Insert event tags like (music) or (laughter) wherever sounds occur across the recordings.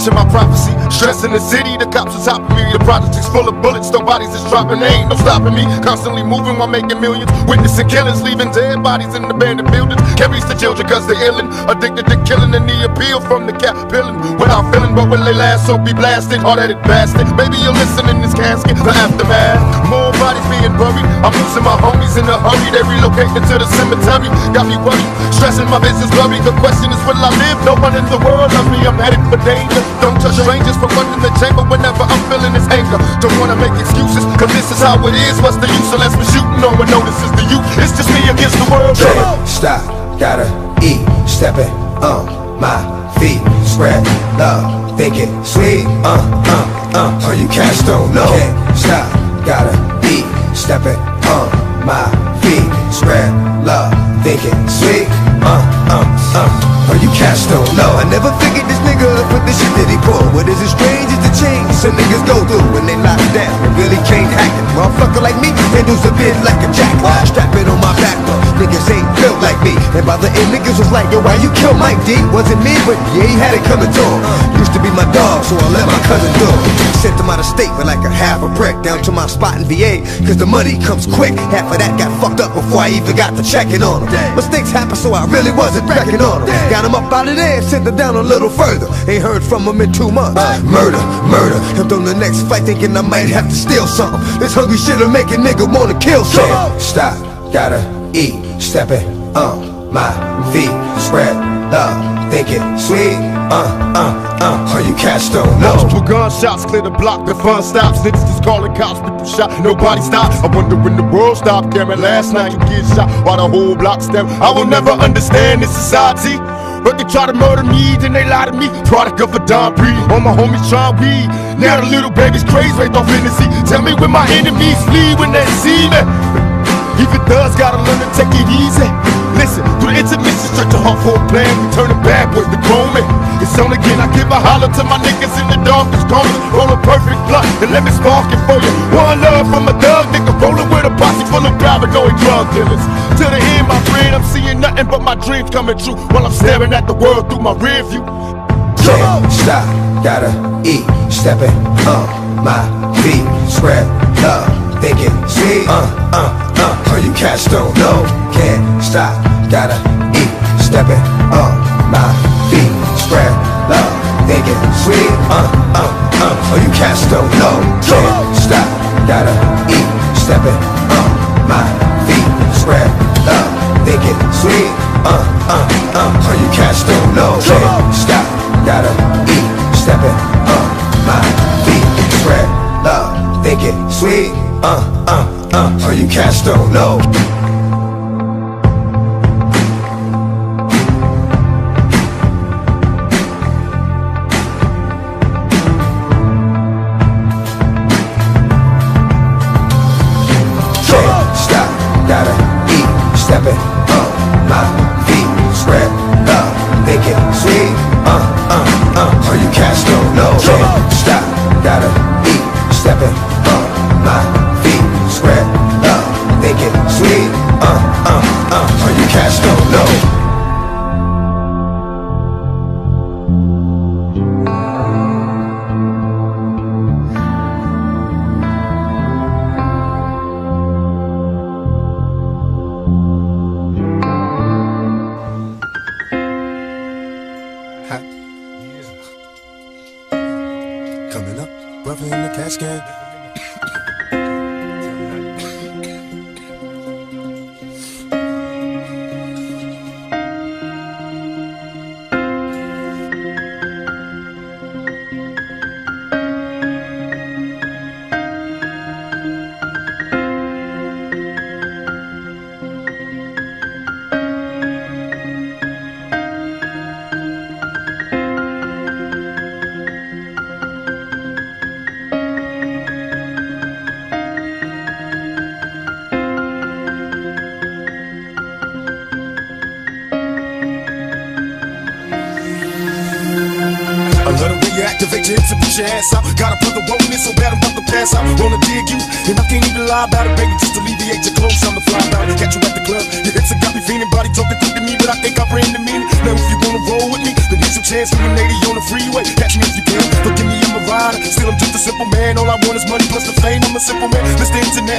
picture my prophecy. Stress in the city, the cops are topping me. The project is full of bullets, no bodies is dropping. They ain't no stopping me. Constantly moving while making millions. Witnessing killings, leaving dead bodies in abandoned buildings. Carries the children cause they're illin'. Addicted to killing and the appeal from the cap pillin'. Without feeling, but will they last? So be blasted. All that it blasted. Baby, you're listening in this casket, the aftermath. More bodies being buried. I'm losing my homies in a hurry. They relocating to the cemetery. Got me worried. Stressing my business blurry. The question is, will I live? No one in the world loves me. I'm headed for danger. Don't touch strangers for running the chamber whenever I'm feeling this anger. Don't wanna make excuses, cause this is how it is. What's the use unless we're shooting? No one notices the youth. It's just me against the world. Stop, gotta eat, stepping on my feet, spread love, think it sweet, uh, uh, uh, or you cats don't know. Can't stop, gotta eat, stepping on my feet, spread love, think it sweet, uh, uh, uh, or you cats don't know. I never figured this nigga put the shit that he pull. What is as strange as the change some niggas go through when they lock down and really can't hack it. Motherfucker like me handles a bit like a jack. Strap it on my back, but niggas ain't built like me. And by the end, niggas was like, yo, why you kill Mike D? Wasn't me, but yeah, he had it coming to him. Used to be my dog, so I let my cousin do it. Sent him out of state with like a half a brick down to my spot in VA. Cause the money comes quick. Half of that got fucked up before I even got to checking on him. Mistakes happen, so I really wasn't reckoning on him. Got him up out of there, sent him down a little further. Ain't heard from him in two months. Murder, murder. Jumped on the next fight, thinking I might have to steal something. This hungry shit'll make a nigga wanna kill something. Stop, gotta eat, stepping on my feet, spread love, think it sweet, uh, uh, uh, or you cats don't know. Multiple gunshots clear the block, the fun stops. Niggas just calling cops, people shot, nobody stops. I wonder when the world stopped. Damn it, last night you get shot while the whole block stem. I will never understand this society. But they try to murder me, then they lie to me. Product of a Don Breed. All my homies try weed. Now the little baby's crazy, right off in the sea. Tell me when my enemies flee when they see me. If it does, gotta learn to take it easy. Listen, through the intermission, stretch a heart for a plan. We turn it backwards to grown me. It's on again, I give a holler to my niggas in the darkest corners. Roll a perfect blunt and let me spark it for you. One love from a thug nigga, rolling with a posse full of paranoid drug dealers. To the end, my friend, I'm seeing nothing but my dreams coming true while I'm staring at the world through my rear view. Can't stop, gotta eat, stepping on my feet, spread love, think it sweet, uh, uh, uh, or you cats don't know. Can't stop, gotta eat, stepping on my feet, spread love, think it sweet, uh, uh, uh, or you cats don't know. Can't stop, gotta eat, stepping on my feet, spread love, think it sweet, uh, uh, uh, or you cats don't know. Can't stop, gotta eat, stepping on my feet, spread love, think it sweet, uh, uh, uh, or you cats don't know.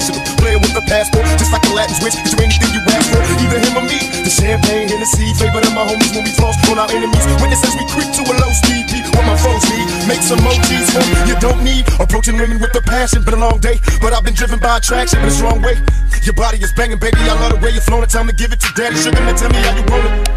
Mr. International. Player with a passport, just like a Latin switch. Is anything you ask for? Either him or me. The champagne, Hennessy, favorite of my homies when we floss on our enemies. Witnesses we creep to a low speed. What my foes need. Make some emojis for you don't need. Approaching women with a passion, been a long day. But I've been driven by attraction, but it's wrong way. Your body is banging, baby. I love the way you're flowing. Time to give it to daddy. Sugar, now tell me how you want it.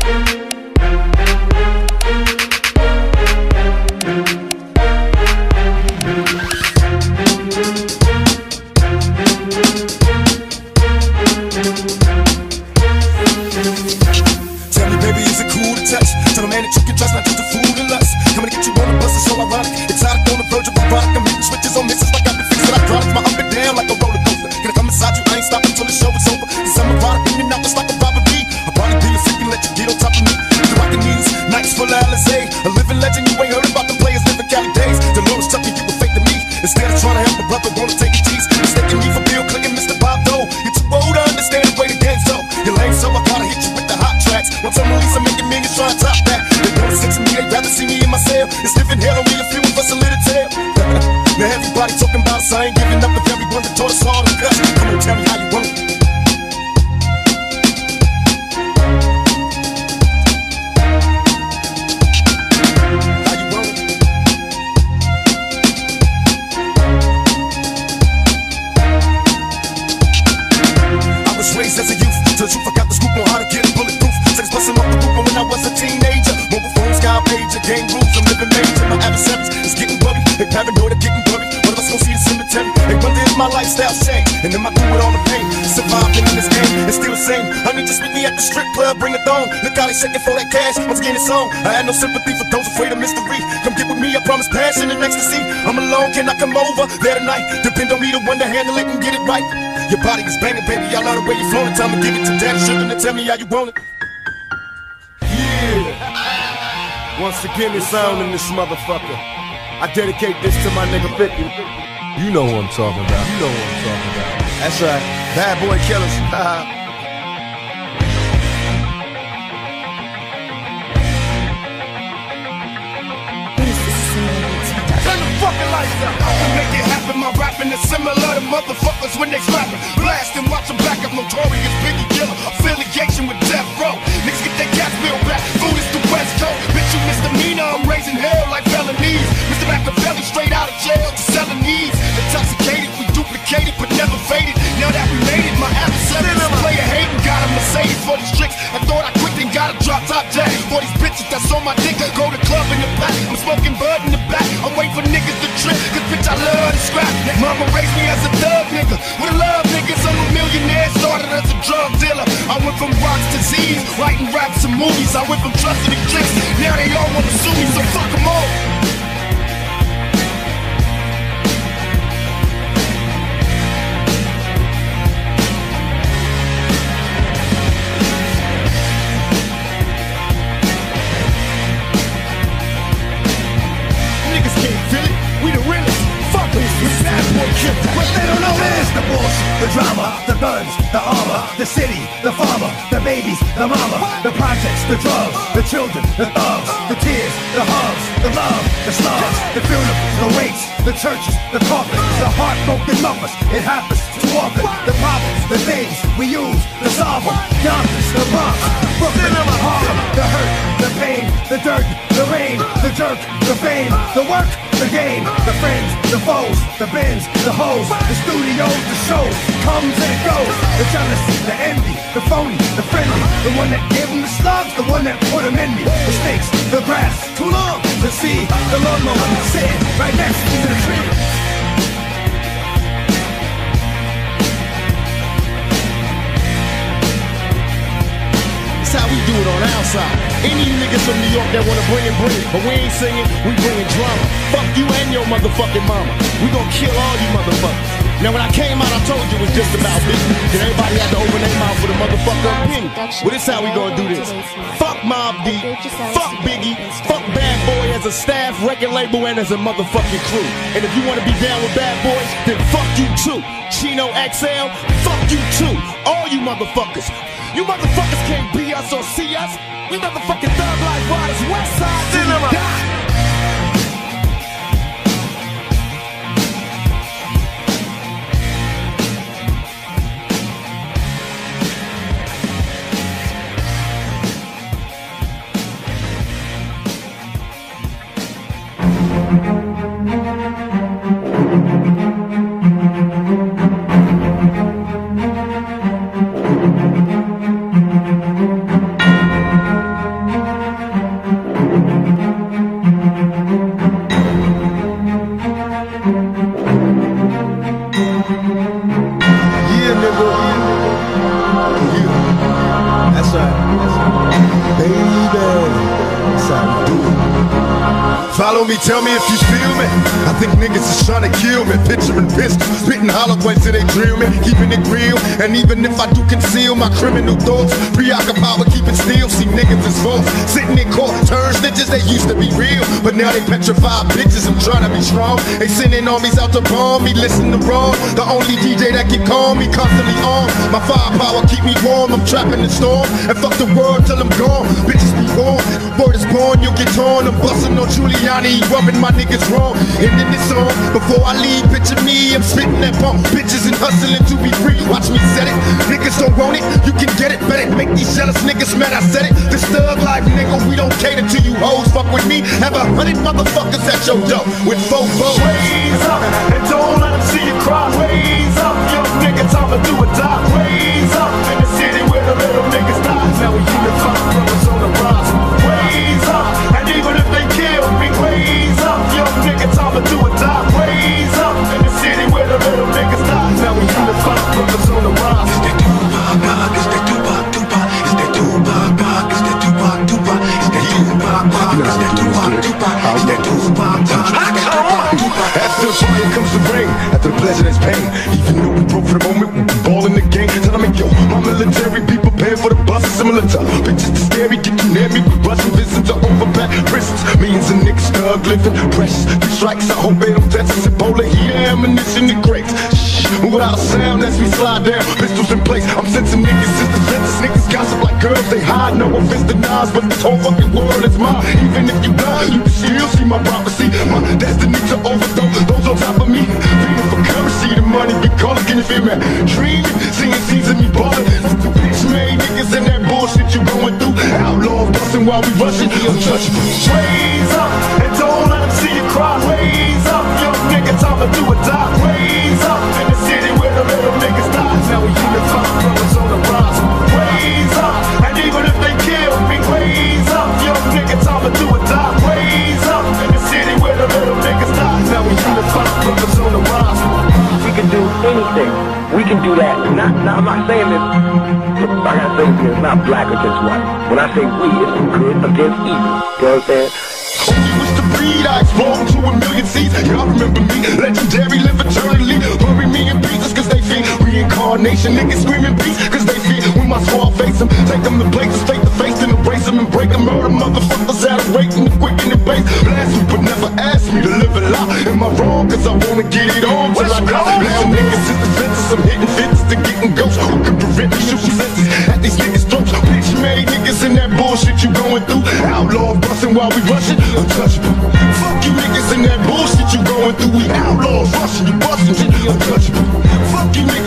On. Look how they shaking for that cash. Once again, it's on. I had no sympathy for those afraid of mystery. Come get with me, I promise passion and ecstasy. I'm alone, can I come over there tonight? Depend on me to one to handle it and get it right. Your body is banging, baby. I love the way you're flowing. Time to give it to daddy. Sugar, now tell me how you want it. Yeah. Once again, it's sound in this motherfucker. I dedicate this to my nigga 50. You know who I'm talking about. You know who I'm talking about. That's right. Bad boy killers. (laughs) I can make it happen. My rapping is similar to motherfuckers when they slapping. Blast and watch them back up. Notorious Biggie Killer. Affiliation with Death Row. Niggas get their gas bill back. Food is the West Coast. Bitch, you misdemeanor. I'm raising hell like felonies. Mr. Machiavelli straight out of jail to selling these. Intoxicated, we duplicated but never faded. Got for these tricks. I thought I quit and got a drop top jack. For these bitches that's on my dick. Go to club in the back. I'm smoking bud in the back. I'm waiting for niggas to trip. Cause bitch, I love to scrap. Mama raised me as a thug nigga. With a love niggas, I'm a millionaire. Started as a drug dealer. I went from rocks to Z's. Writing raps and movies. I went from trusting the tricks. Now they all wanna sue me, so fuck them all. The drama, the guns, the armor, the city, the farmer, the babies, the mama, the projects, the drugs, the children, the thugs, the tears, the hugs, the love, the slugs, the funerals, the wakes, the churches, the coffins, the heartbroken mothers. It happens The problems, the things we use to solve them. The Bronx, Brooklyn, Harlem, the hurt, the pain, the dirt, the rain, the jerk, the fame, the work, the game, the friends, the foes, the bins, the hoes, the studios, the shows, comes and goes. The jealousy, the envy, the phony, the friendly, the one that gave them the slugs, the one that put them in me. The snakes, the grass, too long to see, the lawnmower sitting right next to the tree. How we do it on our side. Any niggas from New York that wanna bring it, bring. But we ain't singing, we bringing drama. Fuck you and your motherfucking mama. We gonna kill all you motherfuckers. Now when I came out, I told you it was just about business. And everybody had to open their mouth for the motherfucker opinion. Well, this how we gonna do this. Fuck Mobb Deep, fuck Biggie, fuck Bad Boy as a staff, record label, and as a motherfucking crew. And if you wanna be down with Bad Boys, then fuck you too. Chino XL, fuck you too. All you motherfuckers. You motherfuckers can't be us or see us. We motherfucking thug life riders, West Side till we die. Me, tell me if you niggas is trying to kill me. Picturing pistols, spitting hollow points till they drill me. Keeping it real, and even if I do conceal my criminal thoughts, preoccupied with keeping still. See niggas is false. Sitting in court, turn snitches, they used to be real. But now they petrified bitches, I'm trying to be strong. They sending armies out to bomb me, listen to wrong. The only DJ that can calm me, constantly on. My firepower keep me warm, I'm trapping the storm. And fuck the world till I'm gone. Bitches be warm. Word is born, you'll get torn. I'm busting on Giuliani, rubbing my niggas wrong. And in this song, before I leave, picture me, I'm spitting that bump. Bitches and hustling to be free. Watch me set it. Niggas don't want it, you can get it. Better make these jealous niggas mad. I said it. This thug life, nigga, we don't cater to you hoes. Fuck with me, have a hundred motherfuckers at your door with four foes. Raise up and don't let them see you cry. Raise up, young nigga, time to do a die. Raise up in the city where the little niggas die. Now we unify, unify, on the rise. It's that Tupac, it's that Tupac, Tupac, it's that Tupac, it's that Tupac, Tupac, it's that Tupac, it's that Tupac, Tupac, it's that Tupac, Tupac. After the fire comes the rain, after the pleasure there's pain. Even though we broke for the moment, we be ballin' the game. Tell me, yo, my military be prepared for the bus, similar to bitches to scary, get you near me. We bustin' visits to overpack prisons. Millions of niggas stuck living precious. These strikes, I hope they don't test us. Ebola, heat, ammunition, the crates. Shh, without a sound as we slide down, pistols in place. I'm sensing niggas is defenses. Niggas gossip like girls, they hide. No offense Nas, but this whole fucking world is mine. Even if you blind, you can still see my prophecy. My destiny to overthrow those on top of me. Feeding for currency, the money be calling. Can you feel me? Dreaming, seeing scenes of me ballin'. Bitch made niggas in that bullshit you going through. Outlaws bustin' while we rushing. Untouchable. Raise up and don't let them see you cry. Raise up, young nigga, time to do a die. Now we brothers on the rise. Raise up, and even if they kill me, raise up, young nigga, time to do a die. Raise up in the city where the little niggas die. Now we brothers on the rise. we can do anything. We can do that. Not, not I'm not saying this. I gotta say it's not black against white. When I say we, it's good against evil. You know what I'm saying? Only wish to breed, I explode into a million seeds. Y'all remember me, legendary, live eternally. Bury me in pieces, reincarnation. Niggas screaming peace, cause they fear when my squad face them. Take them to places, face the face, then erase them and break them. Murder motherfuckers out of rating the quick in the base. Blast but never ask me to live a lie. Am I wrong? Cause I wanna get it on till I die. Now niggas is defenses, I'm hitting fences to getting ghosts. Who can prevent me shooting senses at these niggas' throats? Bitch made niggas in that bullshit you going through. Outlaw busting while we rushing, untouchable. Fuck you niggas in that bullshit you going through. We outlaws rushing, you busting shit, untouchable.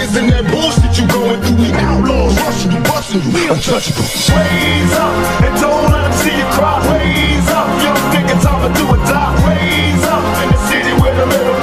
Niggas in that bullshit you going through. We outlaws rushing, you busting you, untouchable. Raise up and don't let see you cry. Raise up, young nigga, time to do a die. Raise up in the city where the little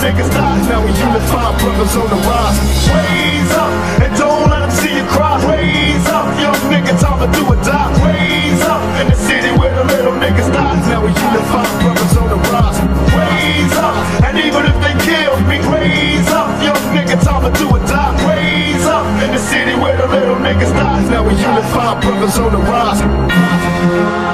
niggas die. Now we unify, brothers on the rise. Raise up, and don't let them see you cry. Raise up, young nigga, time to do a die. Raise up in the city where the little niggas die. Now we unify, brothers on the rise. Raise up, and even if they kill me, raise up, young nigga, time to do a die. Raise up in the city where the little niggas die. Now we unify, brothers on the rise.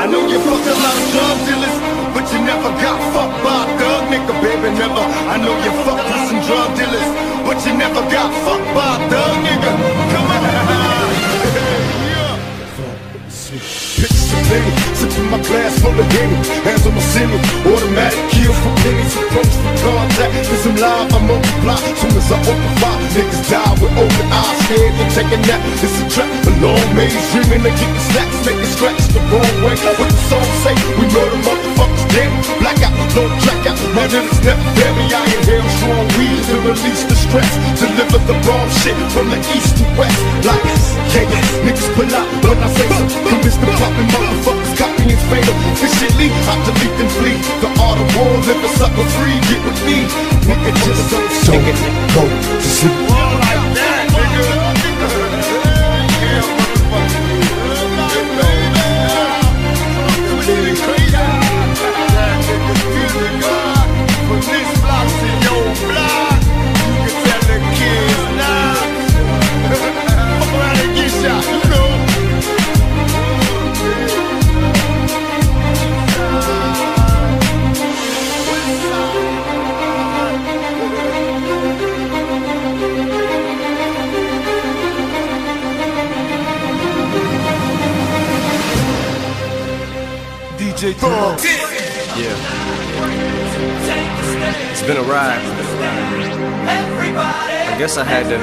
I know you fucked a lot of drug dealers, but you never got fucked by a thug nigga, baby, never. I know you fucked with some drug dealers, but you never got fucked by a thug nigga. Come on. Of sipping my glass full of Henny. Hands on my semi, automatic kill for pennies Approach for contact, cause I'm live, I multiply Soon as I open fire, niggas die with open eyes. Scared to take a nap, it's a trap. A long maze, dreaming of getting snacks Make it scratch the wrong way. What the song say, we murder motherfuckers dead Black out, no track out, my lyrics never vary I inhale strong weed to release the stress. Deliver the wrong shit from the east to west. Like, yeah, yeah. niggas pull out when I say so Convince the poppin' motherfuckers copying fatal Officially, I delete and flee. The art of war, live a sucker free Get with me, nigga just don't go to sleep Yeah. It's been a ride. I guess I had to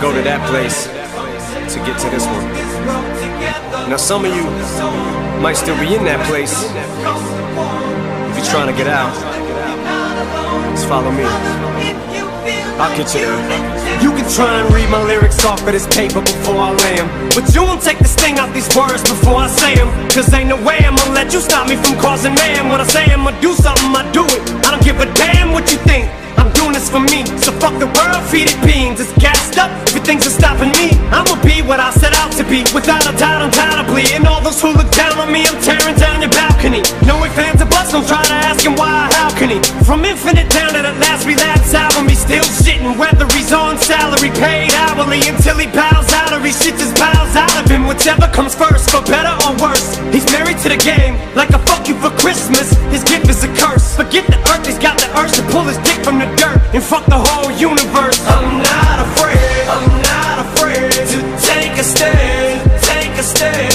go to that place to get to this one. Now, some of you might still be in that place. If you're trying to get out, just follow me. I'll get you. You can try and read my lyrics off of this paper before I lay 'em, But you won't take the sting out these words before I say 'em. Cause ain't no way I'ma let you stop me from causing man. When I say I'ma do something, I do it. I don't give a damn what you think. I'm doing this for me. So fuck the world, feed it beans. It's gassed up, if things everything's stopping me. I'ma be what I set out to be. Without a doubt, undoubtedly And all those who look down on me I'm tearing down your balcony. No ifs, fans of bust, don't try to ask him why, how can he From infinite down to the last relapse album He's still shitting whether he's on salary Paid hourly. Until he bows out Or he shit just bows out of him. Whichever comes first, for better or worse. He's married to the game, like a fuck you for Christmas. His gift is a curse. Forget the earth, he's got the urge to pull his dick from the dirt And fuck the whole universe. I'm not afraid, I'm not afraid To take a stand, take a stand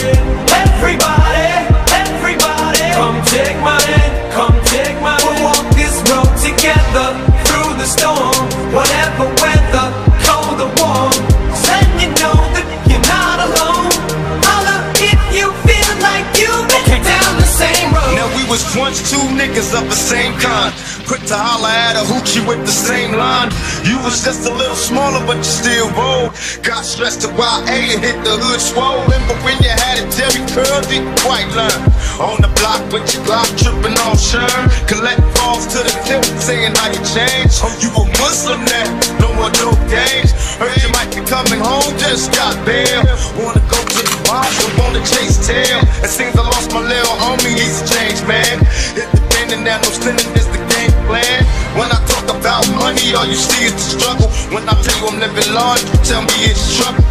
two niggas of the same kind. Quick to holler at a hoochie with the same line. You was just a little smaller, but you still rolled. Got stressed to YA and hit the hood swollen. But when you had it, Jerry curled it, white line. On the block with your Glock tripping off Sherm. Collect calls to the tip, saying how you changed. Oh, you a Muslim now, no more dope games. Heard you might be coming home, just got bail. Wanna go to the wild, but wanna chase tail. It seems I lost my little homie, he's a changed man. Independent now, no sinning is the game plan. When I talk about money, all you see is the struggle. When I tell you I'm living large, you tell me it's trouble.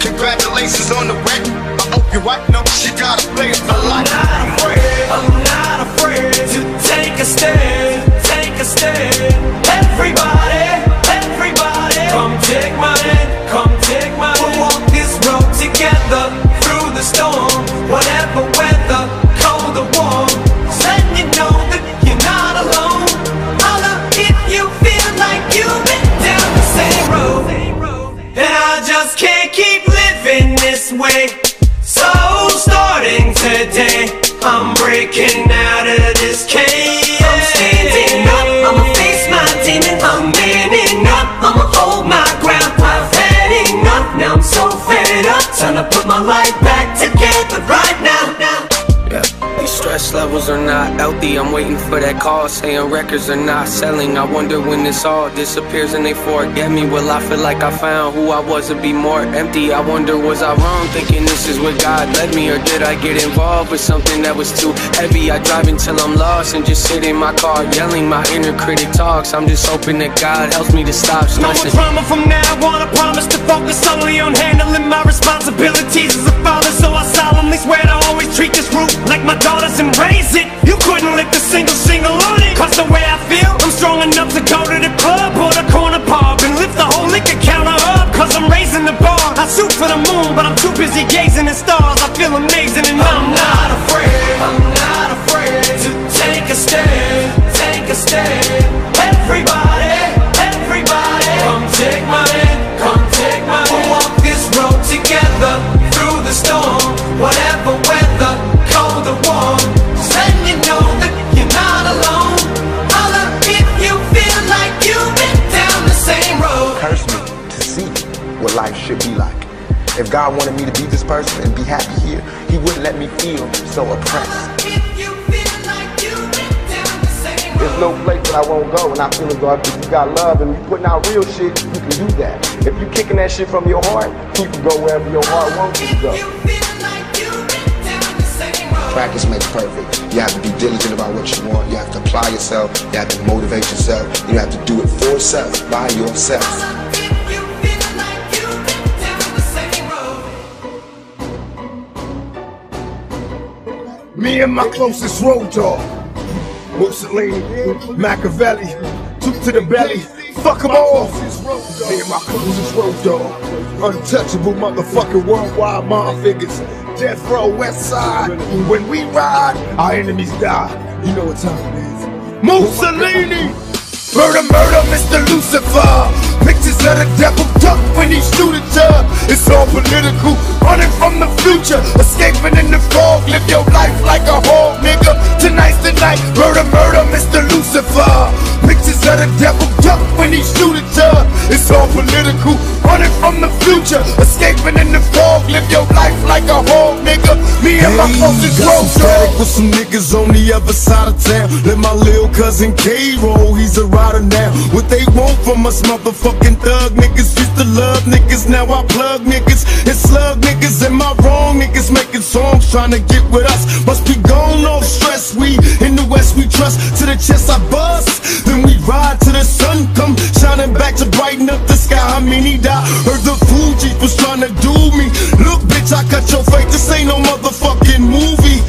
Congratulations on the wedding. I hope your wife knows she got a place for life. not afraid, I'm not afraid to take a stand, I'm waiting for that call saying records are not selling. I wonder when this all disappears and they forget me. Will I feel like I found who I was to be more empty? I wonder, was I wrong thinking this is where God led me? Or did I get involved with something that was too heavy? I drive until I'm lost and just sit in my car yelling. My inner critic talks. I'm just hoping that God helps me to stop stressing. No more drama from now on. I promise to focus solely on handling my responsibilities as a father. So I solemnly swear to always treat this group like my daughters and raise it. You couldn't lift a single single on it. Cause the way I feel, I'm strong enough to go to the club or the corner pub and lift the whole liquor counter up. Cause I'm raising the bar. I shoot for the moon, but I'm too busy gazing at stars. I feel amazing and I'm not afraid. I'm not afraid to take a stand. Take a stand. Everybody, everybody, come take my hand. Come take my hand. We'll walk this road together through the storm. Whatever weather, be like. If God wanted me to be this person and be happy here, He wouldn't let me feel so oppressed. There's no place that I won't go, and I feel as though if you got love and you putting out real shit, you can do that. If you kicking that shit from your heart, you can go wherever your heart wants you to go. Practice makes perfect. You have to be diligent about what you want. You have to apply yourself. You have to motivate yourself. You have to do it for yourself, by yourself. Me and my closest road dog. Mussolini, Machiavelli, two to the belly. Fuck 'em all. Me and my closest road dog. Untouchable motherfucking worldwide mob figures. Death row, west side. When we ride, our enemies die. You know what time it is. Mussolini! Murder, murder, Mr. Lucifer. Pictures of the devil duck when he shoot a judge. It's all political, running from the future, escaping in the fog. Live your life like a hog, nigga. Tonight's the night. Murder, murder, Mr. Lucifer. Pictures the devil duck when he shoot a judge. It's all political, running from the future, escaping in the fog. Live your life like a hog, nigga. Me and my closest got road some static with some niggas on the other side of town. Let my lil cousin K roll, he's a rider now. What they want from us, motherfucking thug niggas. Used to love niggas, now I plug niggas. It's slug niggas, am I wrong? Niggas making songs trying to get with us. Must be gone off stress. We in the west, we trust. To the chest, I bust. Then we ride to the sun come shining back to brighten up the sky. How many die? Heard the Fuji was trying to do me. Look, bitch, I cut your face. This ain't no motherfucking movie.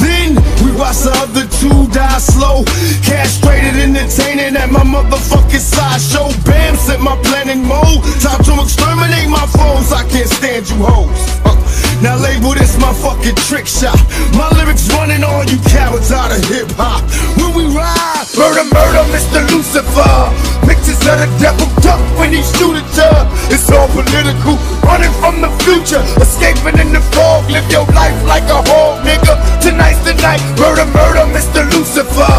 Then we watch the other two die slow. Castrated, entertaining at my motherfucking sideshow. Bam, set my planning mode. Time to exterminate my foes. I can't stand you hoes. Uh, now label this my fucking trick shot. My lyrics running all you cowards out of hip hop. When we ride, Murder, murder, Mr. Lucifer. Pictures of the devil duck when he shoot a judge. It's all political, running from the future, escaping in the fog. Live your life like a hog, nigga. Tonight's the night. Murder, murder, Mr. Lucifer.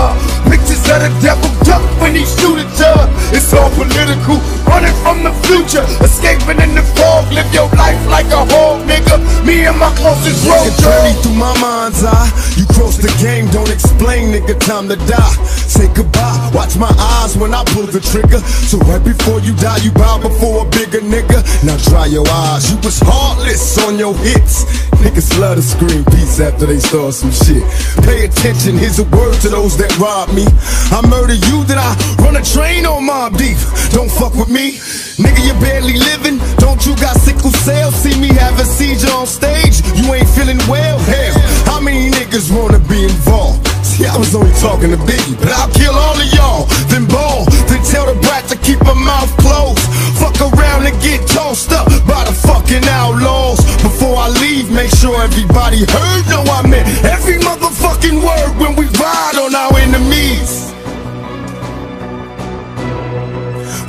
Pictures of the devil duck when he shoot a judge. It's all political, running from the future, escaping in the fog. Live your life like a hog, nigga. Me and my closest road journey through my mind's eye. You cross the game, don't explain, nigga. Time to die. Say goodbye. Watch my eyes when I pull the trigger. So right before you die, you bow before a bigger nigga. Now dry your eyes. You was heartless on your hits. Niggas love to scream peace after they start some shit. Pay attention. Here's a word to those that rob me. I murder you, then I run a train on Mobb Deep. Don't fuck with me. Nigga, you barely living. Don't you got sickle cell? See me have a seizure on stage. You ain't feeling well? Hell, how many niggas wanna be involved? See, I was only talking to Biggie, but I'll kill all of y'all. Then ball, then tell the brat to keep her mouth closed. Fuck around and get tossed up by the fucking outlaws. Before I leave, make sure everybody heard. No, I meant every motherfucking word when we ride on our enemies.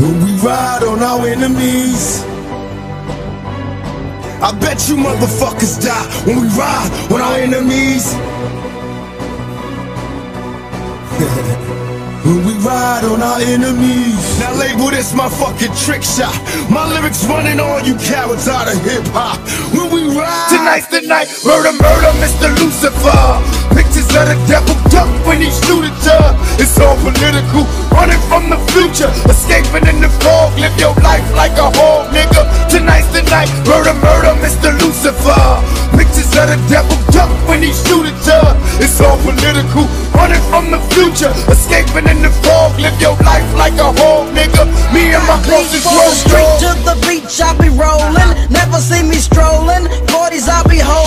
When we ride on our enemies. I bet you motherfuckers die when we ride on our enemies. (laughs) When we ride on our enemies. Now label this my fucking trick shot. My lyrics running all you cowards out of hip hop. When we ride. Tonight's the night. Murder, murder, Mr. Lucifer. Pictures of the devil duck when he shoot at ya. It's all political. Running from the future. Escaping in the fog. Live your life like a whole nigga. Tonight's the night. Murder, murder, Mr. Lucifer. Pictures of the devil duck when he shoot at ya. It's all political. Running from the future. Escaping in the fog. Live your life like a whole nigga. Me and my closest the street to the beach, I be rolling. Never see me strolling. Parties I be holding.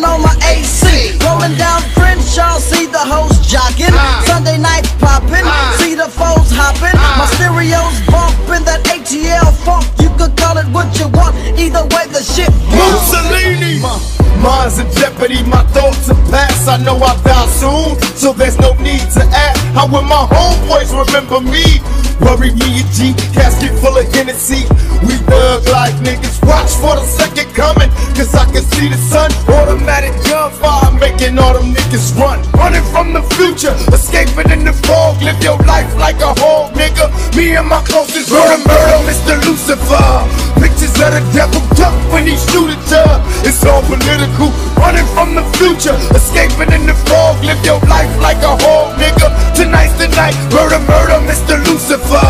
Turn on my AC. Rolling down Crenshaw, see the host jocking. Uh. Sunday night popping, uh. see the foes hopping. Uh. My stereo's bumping that ATL funk. You could call it what you want. Either way, the shit Mussolini. Mine's in jeopardy, my thoughts are past. I know I'll die soon, so there's no need to act. How will my homeboys remember me? Worry me a G, casket full of Hennessy. We thug like niggas, watch for the second coming. Cause I can see the sun, automatic gunfire, making all them niggas run. Running from the future, escaping in the fog. Live your life like a whole nigga. Me and my closest murder, murder, Mr. Lucifer. Pictures of the devil duck when he shoot at ya. It's all political. Running from the future, escaping in the fog. Live your life like a whole nigga. Tonight's the night. Murder, murder, Mr. Lucifer.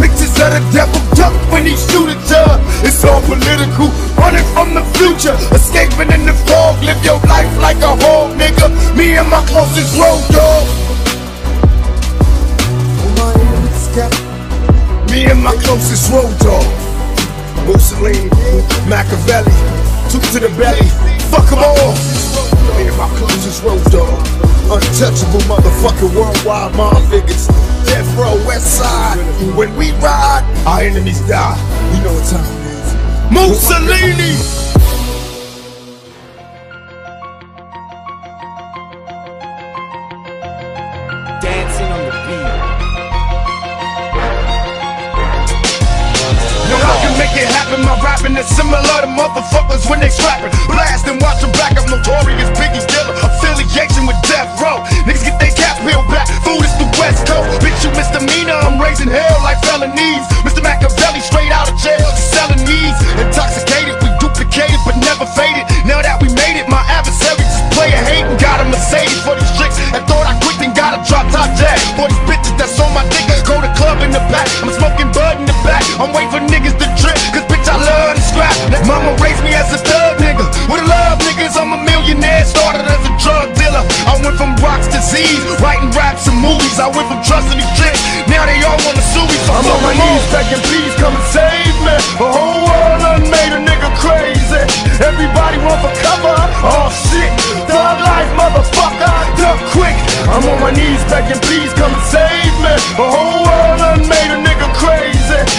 Pictures of the devil duck when he shoot at ya. It's all political. Running from the future, escaping in the fog. Live your life like a whole nigga. Me and my closest road dog. Me and my closest road dog. Mussolini, Machiavelli, two to the belly, fuck them all. Me and my closest road dog. Untouchable motherfucking worldwide mob figures. Death row, west side. When we ride, our enemies die. You know what time it is. Mussolini! Happen. My rapping is similar to motherfuckers when they scrapping. Blast and watch them back. I'm notorious Biggie killer. Affiliation with Death Row. Niggas get their caps peeled back. Food is the West Coast. Bitch, you misdemeanor. I'm raising hell like felonies. Mr. Machiavelli straight out of jail. Selling these. Intoxicated. We duplicated but never faded. Now that we made it, my adversaries just play a hate and got a Mercedes for these tricks. That thought I quit and got a drop top jag. For these bitches that's on my dick. Go to club in the back. I'm smoking bud in the back. I'm waiting for niggas to trip. Cause bitch, I love to scrap. That mama raised me as a thug nigga. With a love niggas, I'm a millionaire. Started as a drug dealer. I went from rocks to Z's. Writing raps and movies. I went from trusting these chicks. Now they all wanna sue me. So I'm on my knees begging, please come and save me. The whole world done made a nigga crazy. Everybody want for cover. Oh shit. Thug life, motherfucker. Duck quick. I'm on my knees begging, please come and save me. The whole world done made a nigga.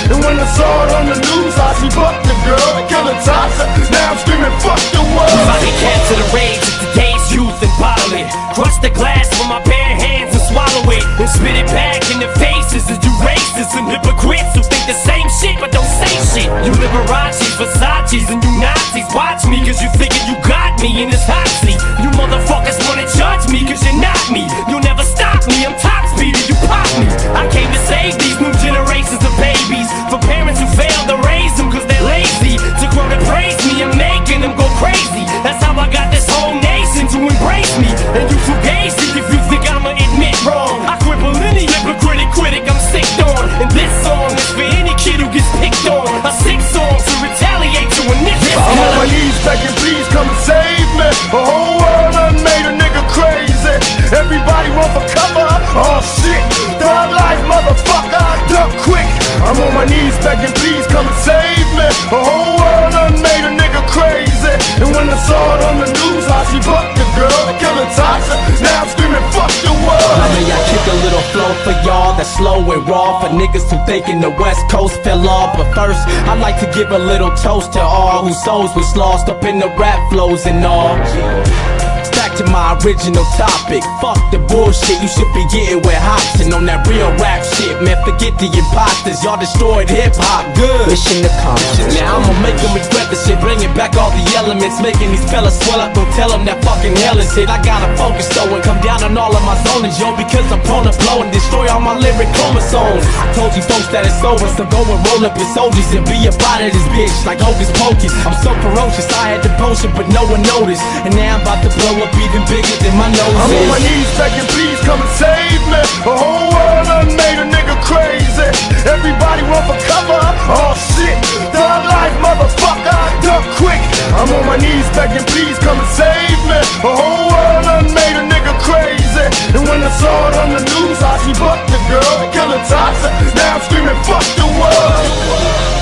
And when I saw it on the news, I see fuck the girl, killing Tasha. Now I'm screaming, fuck the world. Body capture the rage of today's youth and it. Crush the glass with my bare hands and swallow it. And spit it back in the faces of you racists and hypocrites who think the same shit but don't say shit. You Liberace's, Versace's, and you Nazis. Watch me cause you figure you got me in this hot seat. You motherfuckers wanna judge me cause you're not me. You'll That's how I got this whole nation who thinking the West Coast fell off. But first, I'd like to give a little toast to all whose souls was lost up in the rap flows and all. To my original topic. Fuck the bullshit, you should be getting with Hobson on that real rap shit. Man, forget the imposters, y'all destroyed hip hop. Good. Mission accomplished. Now I'ma make them regret the shit, bringing back all the elements, making these fellas swell up. Don't tell them that fucking hell is hit. I gotta focus though and come down on all of my zonings, yo, because I'm prone to blow and destroy all my lyric chromosomes. I told you folks that it's over, so go and roll up your soldiers and be a part of this bitch like Hocus Pocus. I'm so ferocious, I had the potion, but no one noticed. And now I'm about to blow up even bigger than my nose I'm is. on my knees begging, please come and save me. The whole world done made a nigga crazy. Everybody run for cover. Oh shit, thug life, motherfucker. Duck quick. I'm on my knees begging, please come and save me. The whole world done made a nigga crazy. And when I saw it on the news, I she bucked the girl, killing toxic. Now I'm screaming, fuck the world.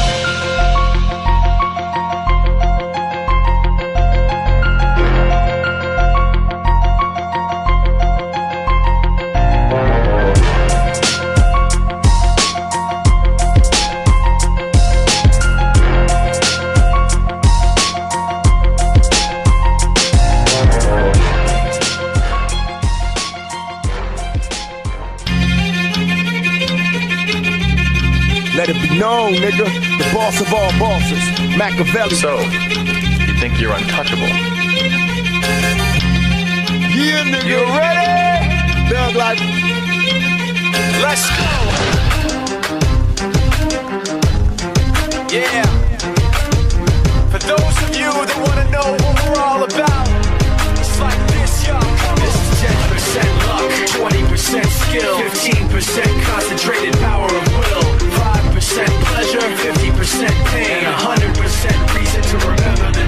It nigga, the boss of all bosses, Machiavelli. So, you think you're untouchable? Yeah, nigga. You ready? Thug life. Let's go. Yeah. For those of you that want to know what we're all about, it's like this, y'all. This is 10% luck, 20% skill, 15% concentrated power of will, 5% pleasure, 50% pain, and 100% reason to remember the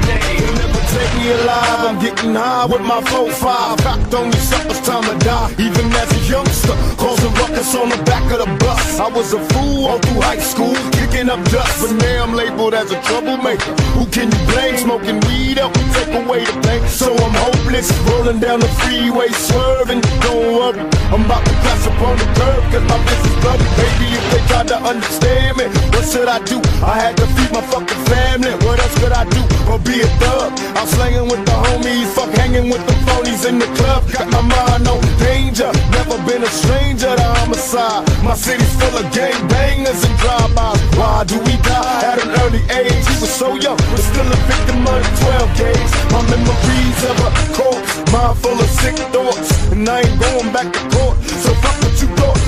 never take me alive. I'm getting high with my 4-5. Cocked on these suckers, time to die. Even as a youngster, causing ruckus on the back of the bus. I was a fool all through high school, kicking up dust. But now I'm labeled as a troublemaker. Who can you blame? Smoking weed up, take away the pain. So I'm hopeless, rolling down the freeway, swerving. Don't worry, I'm about to crash up on the curb, cause my business bloody. Baby, if they try to understand me, what should I do? I had to feed my fucking family. What else could I do? Or be a thug? I'm slanging with the homies, fuck hanging with the phonies in the club. Got my mind on danger, never been a stranger to homicide. My city's full of gang bangers and drive-bys. Why do we die at an early age? He was so young, but still a victim of the 12 gauge. My memories of a corpse, mind full of sick thoughts, and I ain't going back to court. So fuck.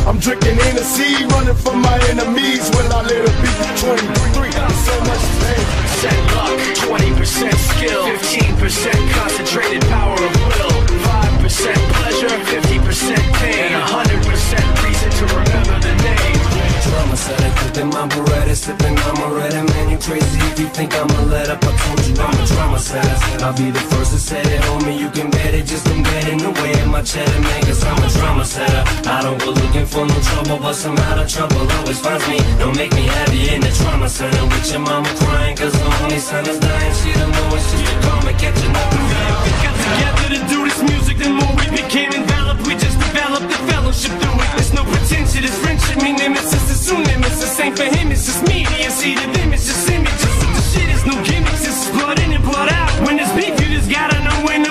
I'm drinking Hennessy, running from my enemies when I let it be 23. There's so much pain. 10% luck, 20% skill, 15% concentrated power of will, 5% pleasure, 50% you think I'ma let up. I told you I'm a said I'll be the first to say it, homie. You can bet it, just don't get in the way of my cheddar, man. Cause I'm a drama setter. I don't go looking for no trouble, but some out of trouble always finds me. Don't make me happy in the trauma center with your mama crying, cause the only son is dying. She don't know it's just a karma catching up. me. We got together to do this music, the more we became enveloped, we just developed the fellowship through it. There's no pretension, it's friendship, me nemesis, it's soon nemesis. Ain't for him, it's just me, the see them, it's just images. Blood out. When there's beef, you just gotta know when the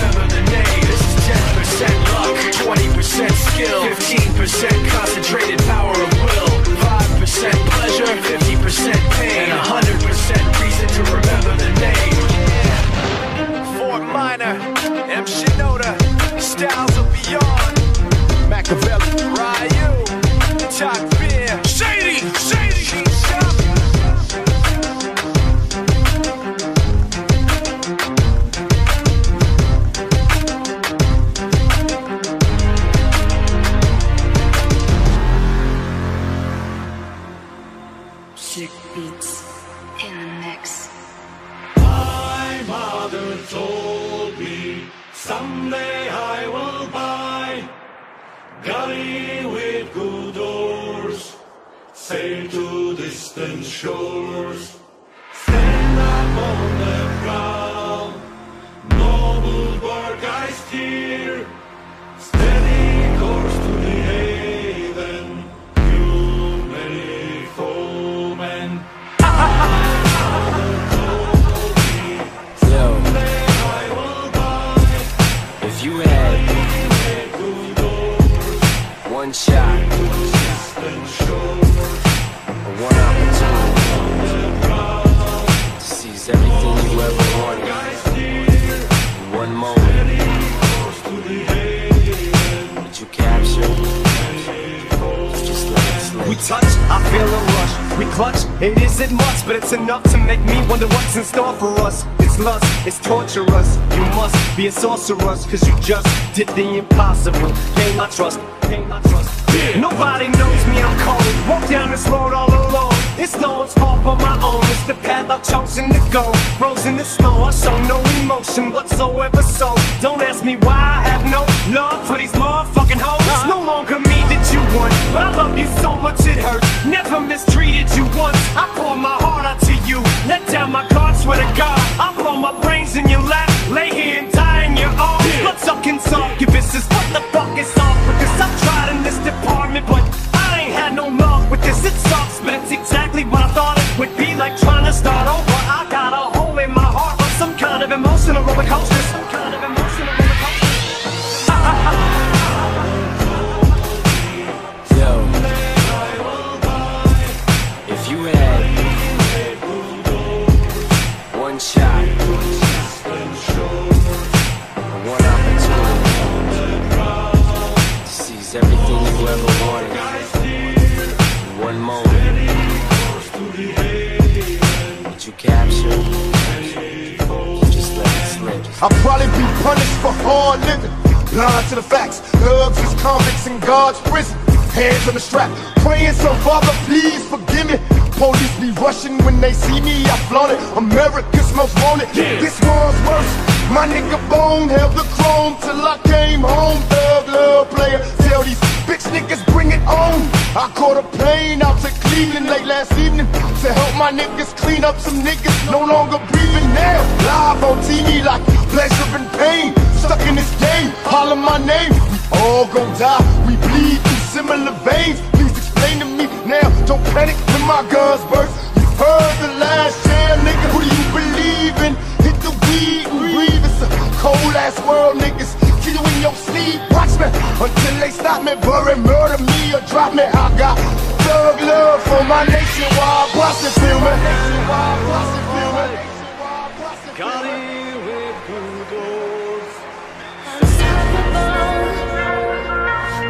20% skill, 15% concentrated power of will, 5% pleasure, 50% pain, and 100% reason to remember the name. Fort Minor, M. Shinoda, Styles would you capture? Just let it. We touch, I feel a rush. We clutch, it isn't much, but it's enough to make me wonder what's in store for us. It's lust, it's torturous. You must be a sorceress, cause you just did the impossible. Gain my trust, gain my trust. Nobody knows me, I'm cold. Walk down this road all alone. It's no one's fault but my own. It's the path I've chosen to go. Frozen in the snow, I show no emotion whatsoever. So don't ask me why I have no love for these motherfucking hoes. It's no longer me that you want, but I love you so much it hurts. Never mistreated you once. I pour my heart out to you. Let down my guard, swear to God. I blow my brains in your lap. Lay here and die in your arms. Let's fucking succubuses. What the fuck is off with this? I've tried in this department, but I ain't had no luck like I'll probably be punished for hard living. Blind to the facts. Thugs is convicts in God's prison. Hands on the strap. Praying so Father, please forgive me. Police be rushing when they see me. I flaunt it. America's most wanted. This one's worse. My nigga Bone held the chrome till I came home. Thug love player. Tell these bitch niggas bring it on. I caught a plane out to Cleveland late last evening to help my niggas clean up some niggas no longer breathing now. Live on TV like pleasure and pain. Stuck in this game, holler my name. We all gon' die. We bleed through similar veins. Please explain to me now. Don't panic when my guns burst. You heard the last year, nigga. Who do you believe in? Hit the weed cold ass world, niggas. Kill you in your sleep. Watch me until they stop me, bury, murder me or drop me. I got thug love for my nation. Why Boston feel me?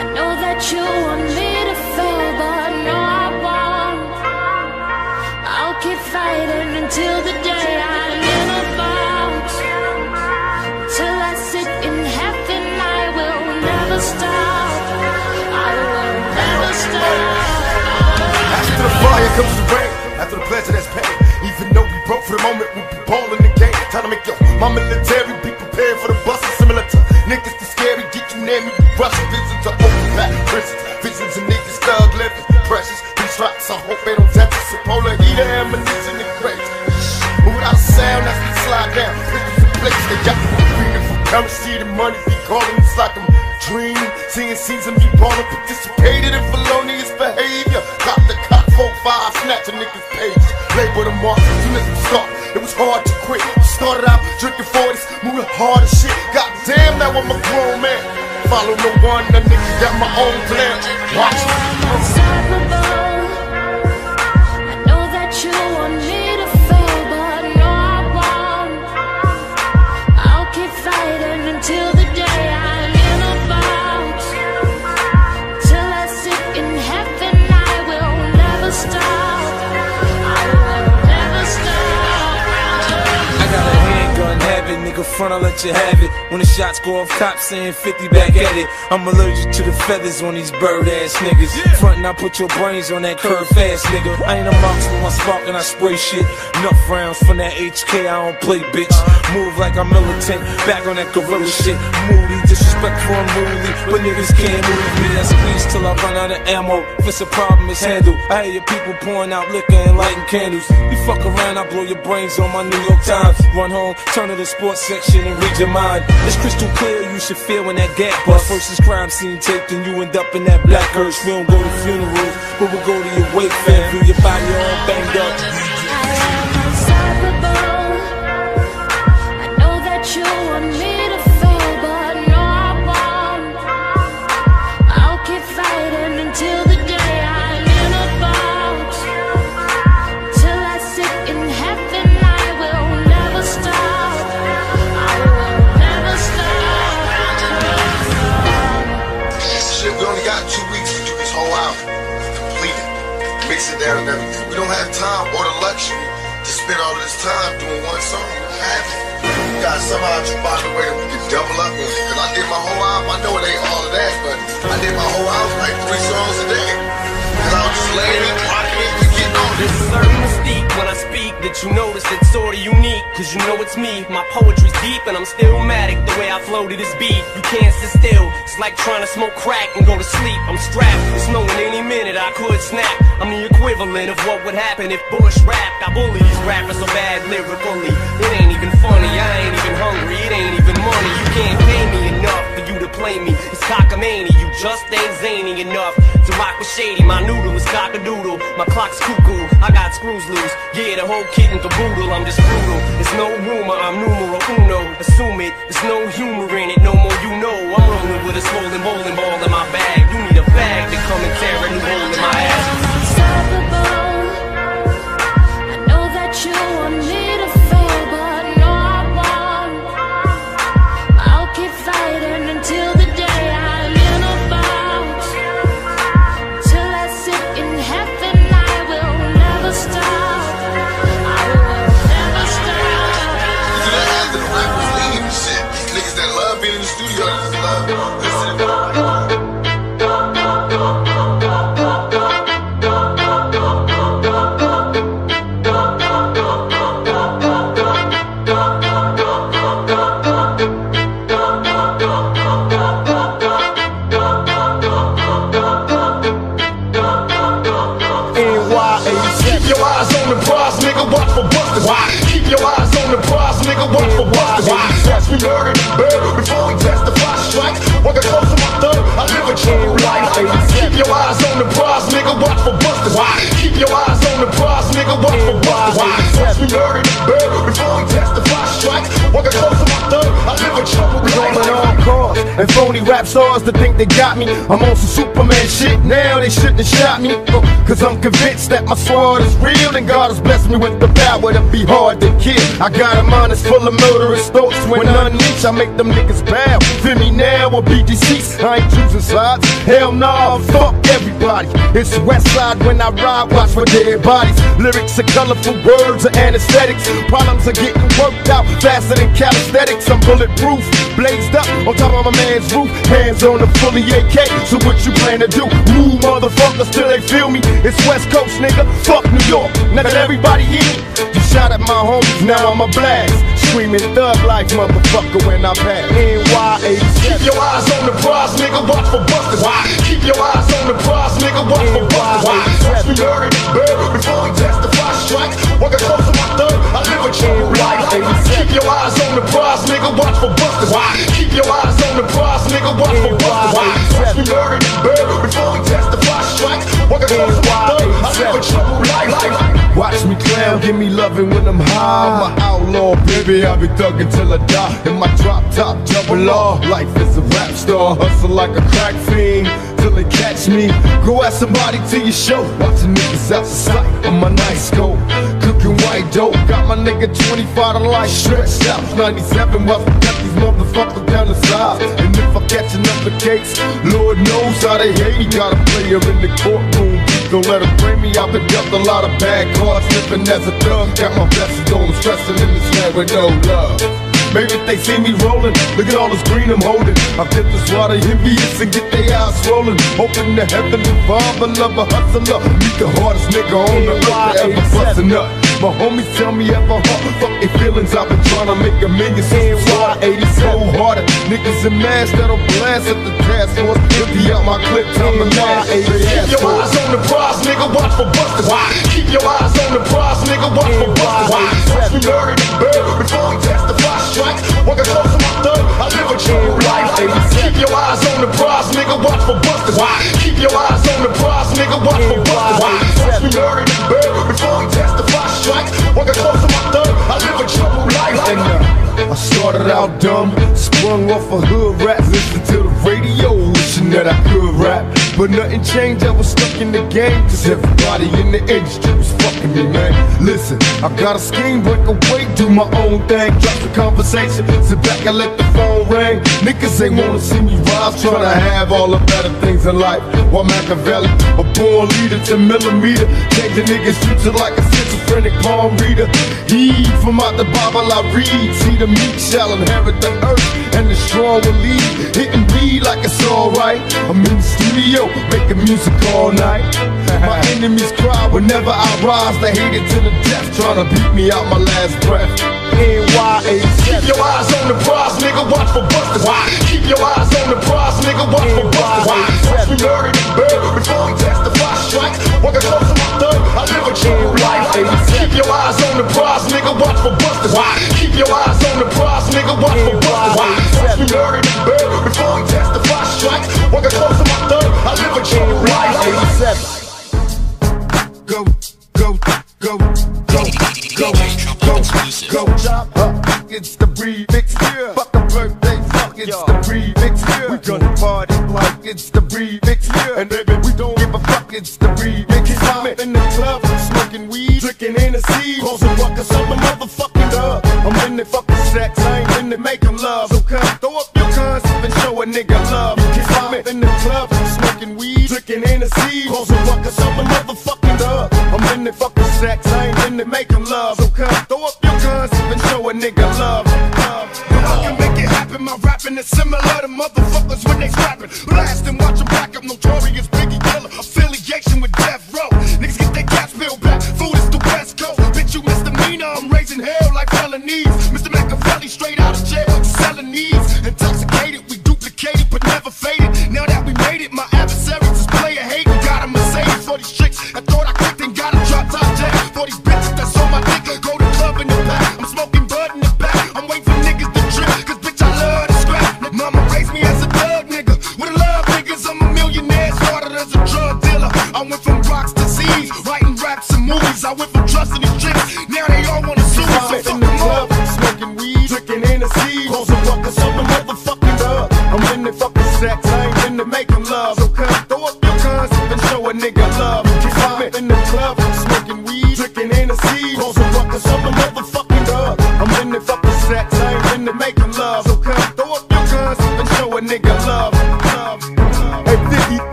I know that you want me to fail, but no, I won't. I'll keep fighting until the fire comes the rain After the pleasure that's paid. Even though we broke for the moment We be ballin' the game. Time to make your my military Be prepared for the buses Similar to niggas that's scary. Get you near me Russian visions to open back prisons. Visions of niggas thug living. Precious These straps I hope they don't touch us Polar heater ammunition and crazy Without a sound as we slide down. Pictures and places they got Come see the money be calling, it's like I'm dreaming. Seeing scenes of me balling, participated in felonious behavior. got the. 4-5, snatch a nigga's page. Label the mark, soon as we start. It was hard to quit. Started out drinking 40s, moving hard as shit. God damn, now I'm a grown man. Follow no one, the nigga got my own plan. Watch. Unstoppable. Front, I'll let you have it. When the shots go off, cops saying 50 back at it. I'm allergic to the feathers on these bird ass niggas. Front, and I put your brains on that curve fast, nigga. I ain't a when I spark and I spray shit. Enough rounds from that HK, I don't play, bitch. Move like I'm militant, back on that gorilla shit. Moody, disrespectful, unruly, but niggas can't move me. I squeeze till I run out of ammo. If it's a problem, it's handled. I hear your people pouring out liquor and lighting candles. You fuck around, I blow your brains on my New York Times. Run home, turn to the sports section and read your mind. It's crystal clear, you should feel when that gap bust. First is crime scene tape, then you end up in that black hearse. We don't go to funerals, but we go to your wake, fam. View your body all banged up. Time doing one song. We got somehow to find a way that we can double up on. Cause I did my whole album. I know it ain't all of that, but I did my whole album like three songs a day. Cause I was just laying and. There's a certain mystique when I speak that you notice it's sorta unique. Cause you know it's me. My poetry's deep and I'm still matic the way I flow to this beat. You can't sit still. It's like trying to smoke crack and go to sleep. I'm strapped. It's knowing any minute I could snap. I'm the equivalent of what would happen if Bush rapped. I bully these rappers so bad lyrically. It ain't even funny. I ain't even hungry. It ain't even money. You can't pay me enough for you to play me. It's cockamamie. You just ain't zany enough rock with shady. My noodle is cockadoodle. My clock's cuckoo. I got screws loose. Yeah, the whole kit and caboodle. I'm just brutal. It's no rumor. I'm numero uno. Assume it. There's no humor in it. No more you know. I'm rolling with a swollen bowling ball in my bag. You need a bag to come and tear a new hole in my ass. Keep your eyes on the prize, nigga, watch for busters. Why? Keep your eyes on the prize, nigga, watch for busters. Why? Yes, we murdered in bed before we testify strikes. Walking close to my third, I live a troubled and phony rap stars to think they got me. I'm on some Superman shit now, they shouldn't have shot me. Uh, Cause I'm convinced that my sword is real and God has blessed me with the power to be hard to kill. I got a mind that's full of murderous thoughts. When unleashed, I make them niggas bow. Feel me now or be deceased. I ain't choosing sides. Hell no, nah, fuck everybody. It's West Side when I ride, watch for dead bodies. Lyrics are colorful, words are anesthetics. Problems are getting worked out faster than calisthenics. I'm bulletproof, blazed up on top of my man's roof. Hands on the fully AK. So what you plan to do? Move motherfuckers till they feel me. It's West Coast, nigga. Fuck New York. Now that everybody here, you shot at my homies, now I'm a blast. Screaming thug life, motherfucker, when I pass. NY87. Keep your eyes on the prize, nigga, watch for busters. Why? Keep your eyes on the prize, nigga, watch for busters. Why? We murdered in bed before we testify strikes. Walking close to my third, Live life. Keep your eyes on the prize, nigga, watch for busters. Why? Keep your eyes on the prize, nigga. Watch for busters. Why? Watch me murder this bird before we testify strikes. Walk across my thug. I live a trouble life. Watch me clown, give me loving when I'm high. I'm an outlaw, baby. I'll be thugging till I die. In my drop top, double law. Life is a rap star, hustle like a crack fiend. Till they catch me. Go ask somebody to your show. Watching niggas out the sight on my night scope. Cooking white dope. Got my nigga 25 to life stretched out. 97 while got these motherfuckers down the side. And if I catch another case, Lord knows how they hate me. Got a player in the courtroom. Don't let them bring me. I've been dealt a lot of bad cards, living as a thug. Got my blessings on, I'm stressing in this land with no love. Maybe if they see me rolling, look at all this green I'm holding. I get this water envious and get their eyes rolling. Hoping the heavenly father, love a hustler. Meet the hardest nigga on the earth to ever bust a nut. My homies tell me ever hard, fuck their feelings. I've been trying to make a million since before 80 so harder. Niggas in masks that'll blast at the task force. Empty out my clip, time to last. Keep your eyes on the prize, nigga. Watch for busters. Why? Keep your eyes on the prize, nigga. Watch for busters. Why? Watch me murder this bird before we testify strikes. Walk across my thug. I live a true life. Keep your eyes on the prize, nigga. Watch for busters. Why? Keep your eyes dumb, sprung off a hood rat, listened to But nothing changed, I was stuck in the game, cause everybody in the industry was fucking me, man. Listen, I got a scheme, break away, do my own thing, drop the conversation, sit back and let the phone ring. Niggas ain't wanna see me rise, tryna have all the better things in life. While Machiavelli, a born leader 10 millimeter, change the niggas' future like a schizophrenic palm reader. Heed from out the Bible I read, see the meek shall inherit the earth, and the strong will lead. Hitting beat like it's alright. I'm in the studio, making music all night. My enemies cry whenever I rise, they hate it to the death, trying to beat me out my last breath. Keep your eyes on the prize, nigga. Watch for busters. Why? Keep your eyes on the prize, nigga. Watch for busters. Why? Watch me murder this bird before we testify strikes. Walk across my thug. A true life. Keep your eyes on the prize, nigga. Watch for busters. Why? Keep your eyes on the prize, nigga. Watch for busters. Why? Watch me murder this bird before we testify strikes. Walk across my thug. I live a true life. Go, go, go, go, go, go, go, chop up. It's the remix. Yeah. Fuck a birthday, fuck it's the remix. Yeah. We gonna party like it's the remix. Yeah. And baby, we don't give a fuck, it's the remix. I'm in the club, smoking weed, drinking Hennessy, causing ruckus on the motherfucking dub. I'm in the fucking sex, I ain't in the making love. So come, throw up your guns and show a nigga love. I'm in the club, smoking weed, drinking Hennessy, causing ruckus on the motherfucking dub. I'm in the fucking sex, I ain't in the making love. So come, throw up your guns and show a nigga love. I can make it happen. My rapping is similar to motherfuckers when they scrapping. Blast and watch them back. I'm notorious Biggie Killer. Affiliation with Death Row. Like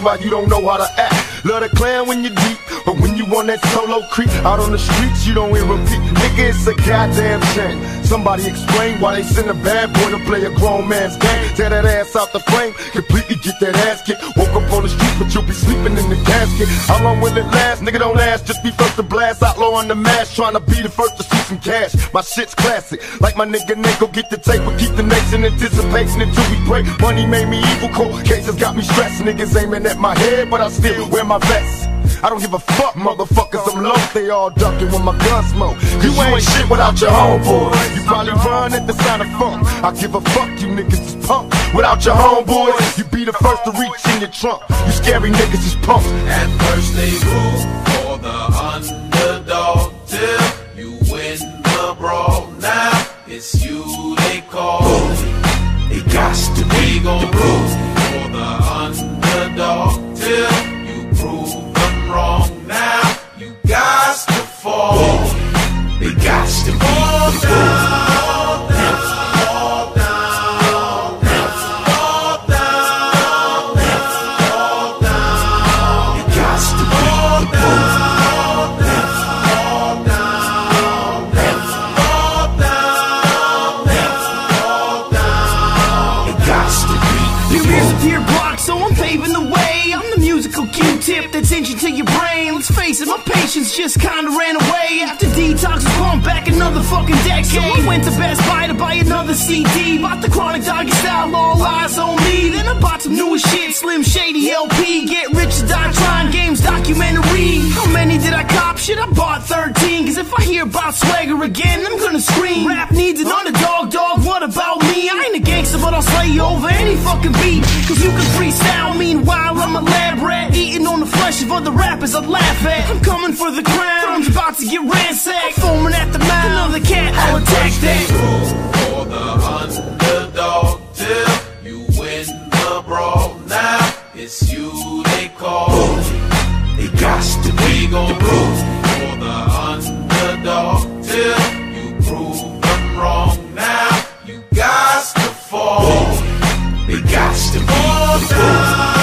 see why you don't know how to act. Love the clan when you're deep, but when you on that solo creep, out on the streets, you don't hear repeat. A goddamn shame. Somebody explain why they send a bad boy to play a grown man's game. Tear that ass out the frame, completely get that ass kicked. Woke up on the street, but you'll be sleeping in the casket. How long will it last? Nigga, don't ask, just be first to blast. Outlaw on the mask, trying to be the first to see some cash. My shit's classic, like my nigga Nick, go get the tape, but keep the nation anticipating until we break. Money made me evil, cold cases got me stressed. Niggas aiming at my head, but I still wear my vest. I don't give a fuck, motherfuckers. I'm low, they all ducking when my gun smoke. Cause you ain't shit without your homeboys. You probably run at the sound of funk. I give a fuck, you niggas is punk. Without your homeboys, you be the first to reach in your trunk. You scary niggas is punks. At first they root for the underdog till you win the brawl. Now it's you they call. It got to be gon' root for the underdog till to pumped back another fucking decade. So I went to Best Buy to buy another CD. Bought the Chronic Doggy Style, All Eyez on Me. Then I bought some newer shit, Slim Shady LP. Get Rich or Die Trying Games documentary. How many did I cop? Shit, I bought 13. Cause if I hear about swagger again, I'm gonna scream. Rap needs an underdog, dog. What about me? I ain't a gangster, but I'll slay you over any fucking beat. Cause you can freestyle, meanwhile, I'm a lab rat. Eating on the flesh of other rappers I laugh at. I'm coming for the crown, I'm about to get ransacked. Foaming at the mouth, another cat, I'll attack that. for the underdog till you win the brawl. Now it's you they call. It got to be gon' root for the underdog till you prove them wrong. Now you got to fall. It got to be fall down,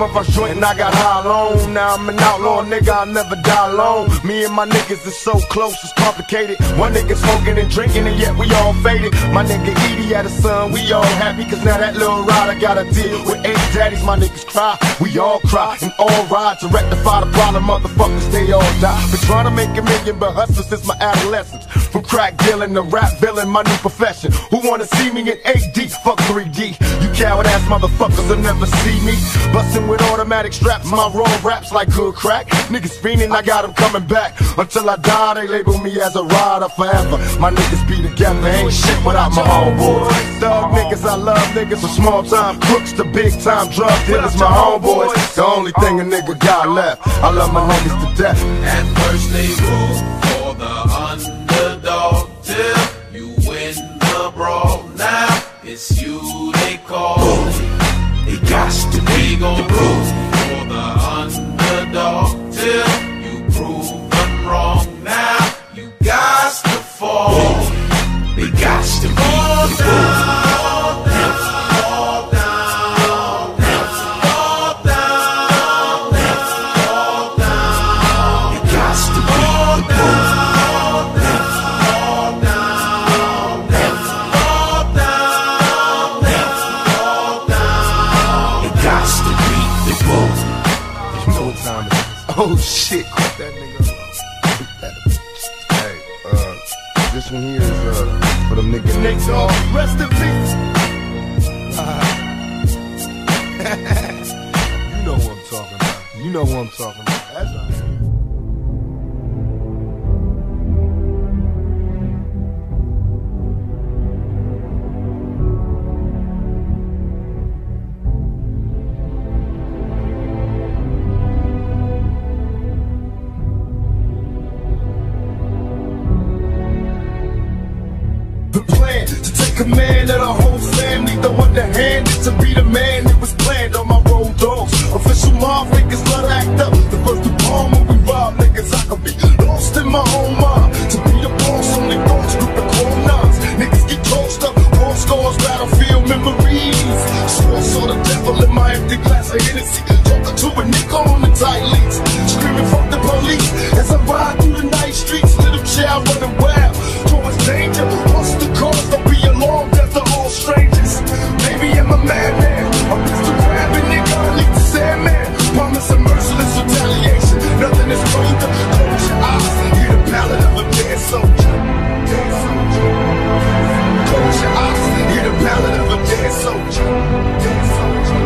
Took my joint and I got high alone. Now I'm an outlaw, nigga. I'll never die alone. Me and my niggas is so close, it's complicated. One nigga smoking and drinking, and yet we all faded. My nigga Edie had a son, we all happy. Cause now that little rider got a deal with eight daddies. My niggas cry, we all cry, and all ride to rectify the problem. Motherfuckers, they all die. Been trying to make a million, but hustling since my adolescence. From crack dealing to rap villain, my new profession. Who wanna see me in 8D? Fuck 3D. You coward ass motherfuckers will never see me. Bustin' with automatic straps, my raw raps like good crack. Niggas fiending, I got 'em coming back. Until I die, they label me as a rider forever. My niggas be together, ain't shit without my homeboys. Thug niggas, I love niggas from small time crooks to big time drug dealers, my homeboys. The only thing a nigga got left. I love my homies to death. At first they root for the underdog till you win the brawl. Now it's you they call. Got to be gon' root for the underdog till you prove them wrong. Now you got to fall. They got to be fall Oh shit. That nigga. Hey, uh. This one here is uh, for them niggas. Nigga, dog, rest in peace. (laughs) you know what I'm talking about. You know what I'm talking about. Command of the whole family, the underhanded to be the man that was planned on my road dogs. Official mob niggas blood act up. The first to palm when we rob niggas, I could be lost in my own mind. To be the boss, only thoughts group of chrome nines. Niggas get tossed up, war scores, battlefield memories. Score saw the devil in my empty glass of Hennessy. Talking to a nigga on the tight leads. Screaming fuck the police as I ride through the night streets. Little child running wild towards danger. I'm a madman. A grabbing nigga. I leave the Sandman. Promise a merciless retaliation. Nothing is further. Close your eyes. Hear the ballad of a dead soldier. Close your eyes. Hear the ballad of a dead soldier. Dead soldier.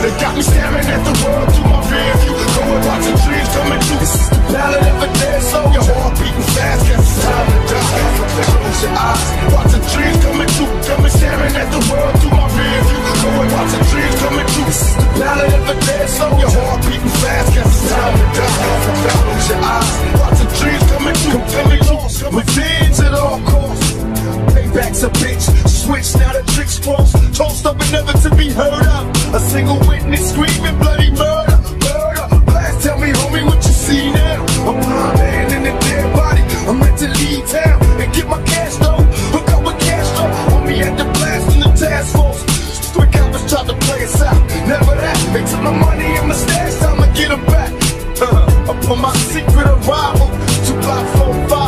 They got me staring at the world through my rear view. Going watching dreams coming true. This is the ballad of a dead soul. Your heart beating fast, guess it's time to die. Close your eyes, watching dreams coming true. Me staring at the world through my rear view. Going watching dreams coming true. This is the ballad of a dead soul. Your heart beating fast, guess it's time to die. Close your eyes, watching dreams coming true. Coming lost, revenge at all costs. Payback's a bitch. Switch now the tricks cross. Tossed up and never to be heard of. A single witness screaming bloody. Murder see now. I'm blind man in a dead body. I'm meant to leave town and get my cash though. Hook up with cash though. On me at the blast in the task force. Three cops tried to play us out. Never that. They took my money and my stash. time to get them back. Uh, (laughs) I put my secret arrival to block 45.